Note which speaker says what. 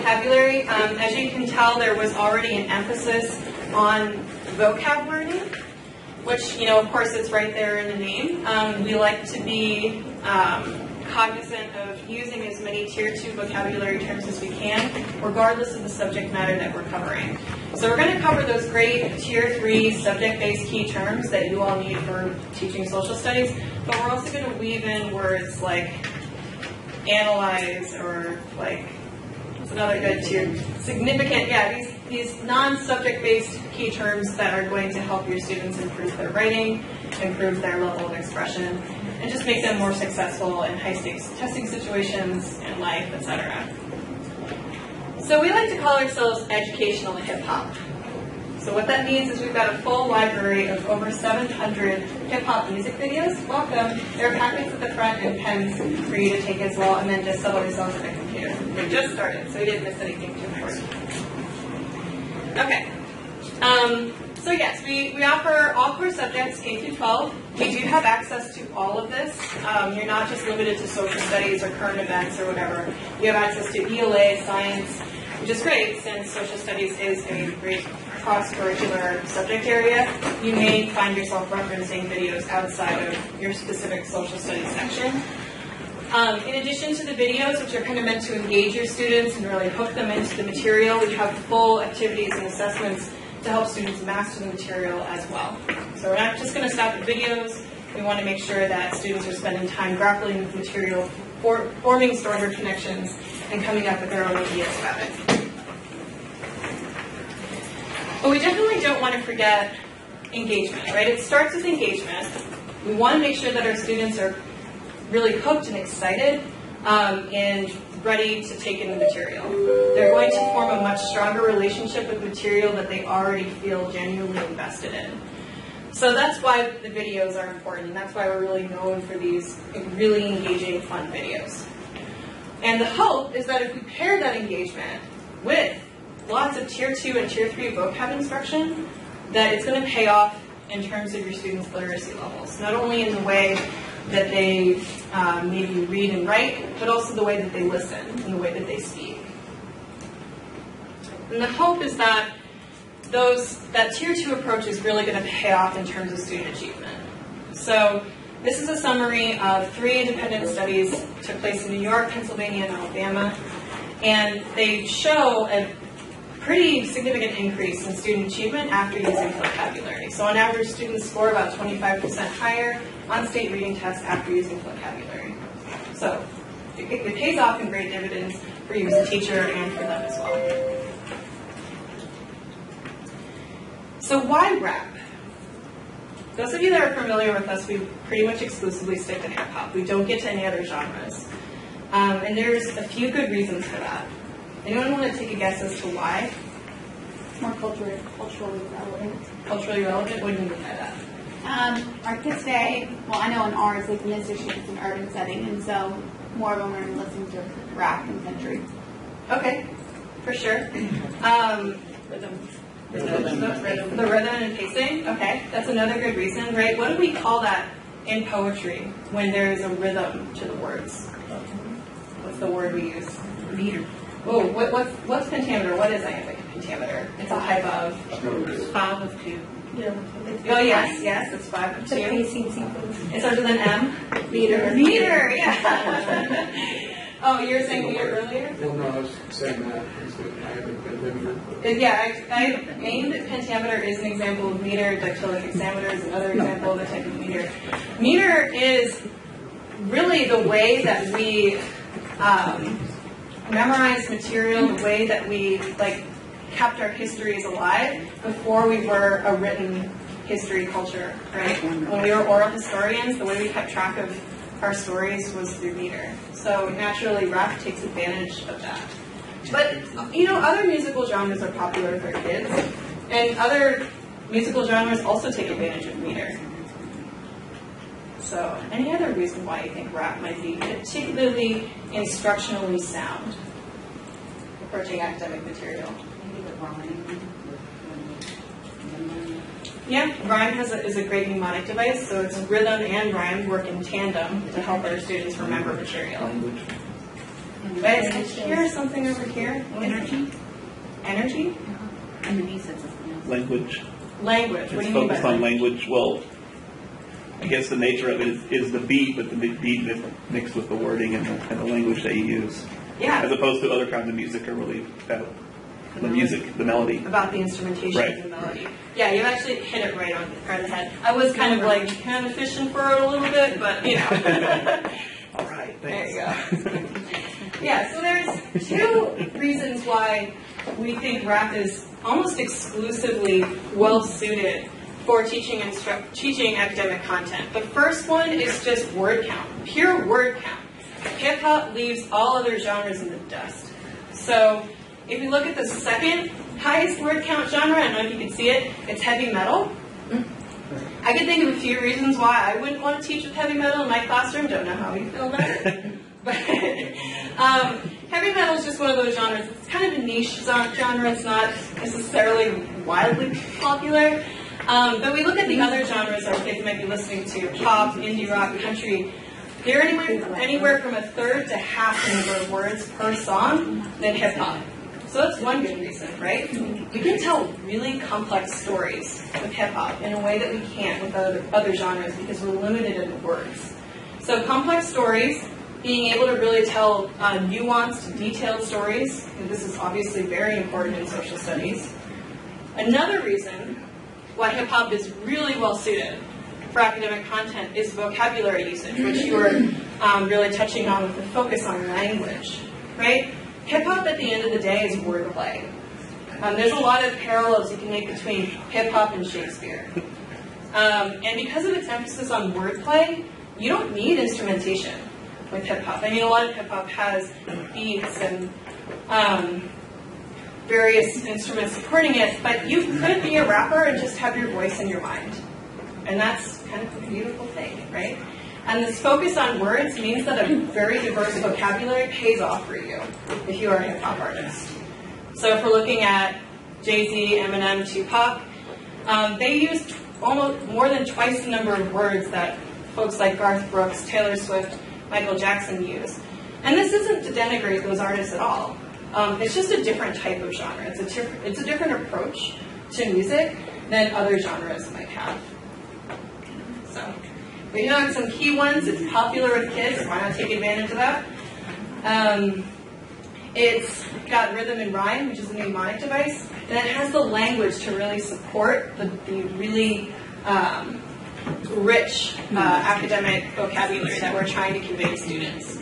Speaker 1: Flocabulary. Um, as you can tell, there was already an emphasis on vocab learning, which, you know, of course, it's right there in the name. Um, we like to be um, cognizant of using as many tier two vocabulary terms as we can, regardless of the subject matter that we're covering. So we're going to cover those great tier three subject-based key terms that you all need for teaching social studies, but we're also going to weave in words like analyze or like another good tier significant yeah these these non-subject based key terms that are going to help your students improve their writing improve their level of expression and just make them more successful in high stakes testing situations in life etc so we like to call ourselves educational hip hop so what that means is we've got a full library of over 700 hip-hop music videos. Welcome. There are packets at the front and pens for you to take as well, and then just celery songs on the computer. We just started, so we didn't miss anything too important. Okay. Um, so yes, we, we offer all core subjects, K through 12. We do have access to all of this. Um, you're not just limited to social studies or current events or whatever. You have access to ELA, science, which is great since social studies is a great cross-curricular subject area, you may find yourself referencing videos outside of your specific social studies section. Um, in addition to the videos, which are kind of meant to engage your students and really hook them into the material, we have full activities and assessments to help students master the material as well. So we're not just going to stop at videos. We want to make sure that students are spending time grappling with material, for, forming stronger connections, and coming up with their own ideas about it. But we definitely don't want to forget engagement, right? It starts with engagement. We want to make sure that our students are really hooked and excited um, and ready to take in the material. They're going to form a much stronger relationship with material that they already feel genuinely invested in. So that's why the videos are important, that's why we're really known for these really engaging, fun videos. And the hope is that if we pair that engagement with lots of tier two and tier three vocab instruction that it's going to pay off in terms of your students' literacy levels. Not only in the way that they um, maybe read and write, but also the way that they listen and the way that they speak. And the hope is that those that tier two approach is really going to pay off in terms of student achievement. So this is a summary of three independent studies took place in New York, Pennsylvania, and Alabama. And they show a pretty significant increase in student achievement after using Flocabulary. So on average, students score about 25% higher on state reading tests after using Flocabulary. So it, it pays off in great dividends for you as a teacher and for them as well. So why rap? Those of you that are familiar with us, we pretty much exclusively stick to hip hop. We don't get to any other genres. Um, and there's a few good reasons for that. Anyone want to take a guess as to why?
Speaker 2: It's More culturally, culturally relevant.
Speaker 1: Culturally relevant? What do you mean by that?
Speaker 2: Um, our kids today, well, I know in ours, like in institution, it's an urban setting, and so more of them are listening to rap and country.
Speaker 1: Okay, for sure. Um, rhythm. The, rhythm. the rhythm and pacing. Okay, that's another good reason, right? What do we call that in poetry when there is a rhythm to the words? What's the word we use?
Speaker 2: Meter.
Speaker 1: Oh, what, what's, what's pentameter? What is iambic pentameter? It's a type of
Speaker 2: Five of two.
Speaker 1: Yeah. Oh yes, yes, it's five of
Speaker 2: It's a
Speaker 1: two.
Speaker 2: pacing sequence.
Speaker 1: It starts with an M.
Speaker 2: Meter.
Speaker 1: Meter, yeah. oh, you were saying meter earlier?
Speaker 3: Well, no, I was saying that I haven't been living
Speaker 1: Uh, Yeah, I, iambic pentameter is an example of meter. Dactylic hexameter is another example of the type of meter. Meter is really the way that we um, memorize material, the way that we like kept our histories alive before we were a written history culture, right? When we were oral historians, the way we kept track of our stories was through meter. So naturally, rap takes advantage of that. But you know, other musical genres are popular with our kids, and other musical genres also take advantage of meter. So, any other reason why you think rap might be particularly instructionally sound approaching academic material?
Speaker 4: Maybe the rhyme.
Speaker 1: Yeah, rhyme has a, is a great mnemonic device, so it's rhythm and rhyme work in tandem to help our students remember material.
Speaker 3: language.
Speaker 1: But it's here, something over here.
Speaker 2: Energy,
Speaker 1: Energy?
Speaker 2: underneath it, something else.
Speaker 4: Language.
Speaker 1: Language. What do
Speaker 4: It's
Speaker 1: you mean by
Speaker 4: focused on
Speaker 1: language?
Speaker 4: language. Well, I guess the nature of it is, is the beat, but the beat is mixed with the wording and the, and the language that you use. As opposed to other kinds of music are really uh, about the music, the melody.
Speaker 1: about the instrumentation
Speaker 4: Right.
Speaker 1: of the melody. Yeah, you actually hit it right on right on the head. I was kind of like kind of fishing for it a little bit, but you know.
Speaker 4: All right,
Speaker 1: There you go. Yeah, so there's two reasons why we think rap is almost exclusively well suited for teaching instru- teaching academic content. The first one is just word count, pure word count. Hip hop leaves all other genres in the dust. So if you look at the second highest word count genre, I don't know if you can see it, it's heavy metal. I could think of a few reasons why I wouldn't want to teach with heavy metal in my classroom. Don't know how you feel about it. But um, heavy metal is just one of those genres. It's kind of a niche genre. It's not necessarily wildly popular. Um, but we look at the other genres our kids might be listening to: pop, indie rock, country. They're anywhere, anywhere from a third to half the number of words per song than hip hop. So that's one good reason, right? We can tell really complex stories with hip hop in a way that we can't with other, other genres because we're limited in the words. So complex stories, being able to really tell uh, nuanced, detailed stories, and this is obviously very important in social studies. Another reason why hip hop is really well suited for academic content is vocabulary usage, which you were um, really touching on with the focus on language, right? Hip hop at the end of the day is wordplay. Um, there's a lot of parallels you can make between hip hop and Shakespeare. Um, and because of its emphasis on wordplay, you don't need instrumentation with hip hop. I mean, a lot of hip hop has beats and um, various instruments supporting it, but you could be a rapper and just have your voice in your mind. And that's kind of a beautiful thing, right? And this focus on words means that a very diverse vocabulary pays off for you if you are a hip hop artist. So if we're looking at Jay Z, Eminem, Tupac, um, they used almost more than twice the number of words that folks like Garth Brooks, Taylor Swift, Michael Jackson use. And this isn't to denigrate those artists at all. Um, it's just a different type of genre. It's a, it's a different approach to music than other genres might have. So, we know some key ones. It's popular with kids. Why not take advantage of that? Um, it's got rhythm and rhyme, which is a mnemonic device, and it has the language to really support the, the really um, rich uh, academic vocabulary that we're trying to convey to students.